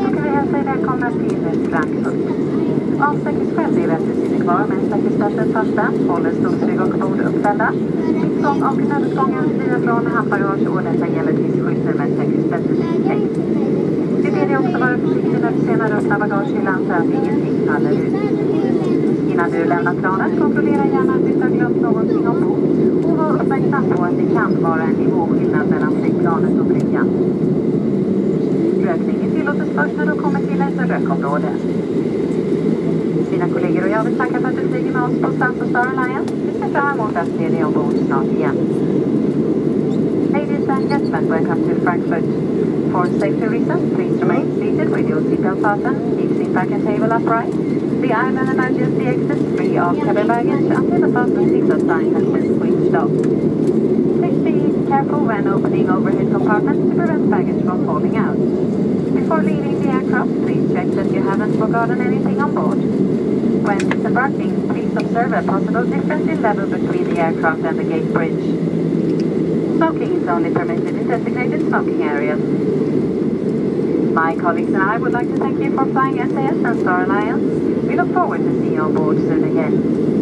ska vi hälsa er välkomna till Frankfurt. Av säkerhetsskäl blir väntetiden kvar, men säkerhetsklassen första håller stolsrygg och bord uppställda. Mittgång och nödutgången fria från handbagage och detta gäller tills skylten med säkerhetsbältet är täckt. Vi ber dig också vara försiktig när du senare öppnar bagagehyllan så att ingenting faller ut. Innan du lämnar planet, kontrollera gärna att du inte har glömt någonting ombord och var uppmärksam på att det kan vara en nivåskillnad mellan flygplanet och bryggan. Rökning tillåtes först när du kommer till ett rökområde. Mina kollegor och jag vill tacka för att du flyger med oss på SAS och Star Alliance. Vi ser fram emot att se dig ombord snart igen. Ladies and gentlemen, welcome to Frankfurt. For safety reasons, please remain seated with your seatbelt fastened, keep seat back and table upright. The island emergency exit free of cabin baggage until the fasten seat sign has been switched off. Please be careful when opening overhead compartments to prevent baggage from falling out. Before leaving the aircraft, please check that you haven't forgotten anything on board. When disembarking, please observe a possible difference in level between the aircraft and the gate bridge. Smoking is only permitted in designated smoking areas. My colleagues and I would like to thank you for flying SAS and Star Alliance. We look forward to seeing you on board soon again.